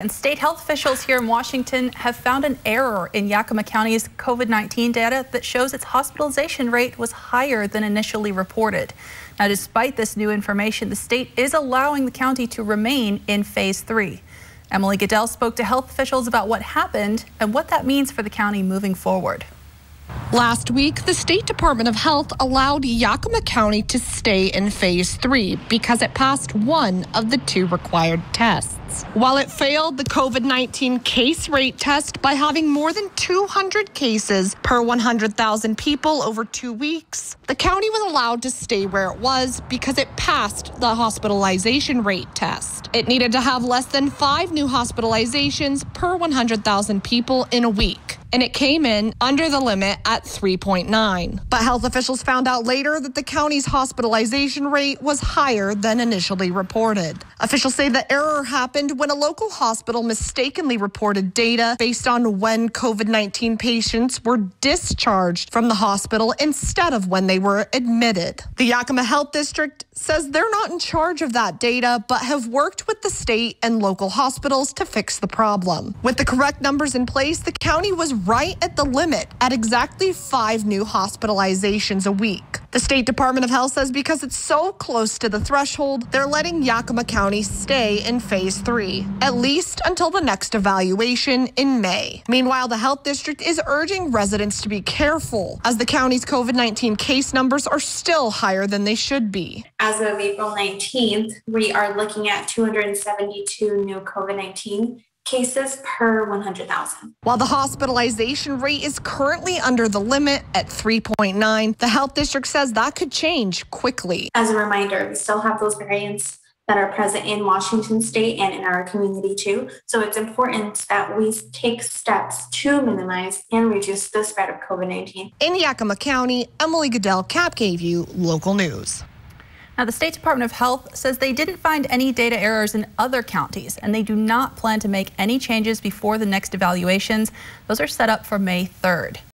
And state health officials here in Washington have found an error in Yakima County's COVID-19 data that shows its hospitalization rate was higher than initially reported. Now, despite this new information, the state is allowing the county to remain in phase three. Emily Goodell spoke to health officials about what happened and what that means for the county moving forward. Last week, the State Department of Health allowed Yakima County to stay in phase three because it passed one of the two required tests. While it failed the COVID 19 case rate test by having more than 200 cases per 100,000 people over two weeks, the county was allowed to stay where it was because it passed the hospitalization rate test. It needed to have less than five new hospitalizations per 100,000 people in a week and it came in under the limit at 3.9. But health officials found out later that the county's hospitalization rate was higher than initially reported. Officials say the error happened when a local hospital mistakenly reported data based on when COVID 19 patients were discharged from the hospital instead of when they were admitted. The Yakima Health District says they're not in charge of that data, but have worked with the state and local hospitals to fix the problem. With the correct numbers in place, the county was right at the limit at exactly five new hospitalizations a week. The State Department of Health says because it's so close to the threshold, they're letting Yakima County stay in phase three, at least until the next evaluation in May. Meanwhile, the health district is urging residents to be careful as the county's COVID 19 case numbers are still higher than they should be. As of April 19th, we are looking at 272 new COVID 19 cases per 100,000. While the hospitalization rate is currently under the limit at 3.9, the health district says that could change quickly. As a reminder, we still have those variants that are present in Washington state and in our community too. So it's important that we take steps to minimize and reduce the spread of COVID 19. In Yakima County, Emily Goodell, KAPP KVEW local news. Now, the State Department of Health says they didn't find any data errors in other counties, and they do not plan to make any changes before the next evaluations. Those are set up for May 3rd.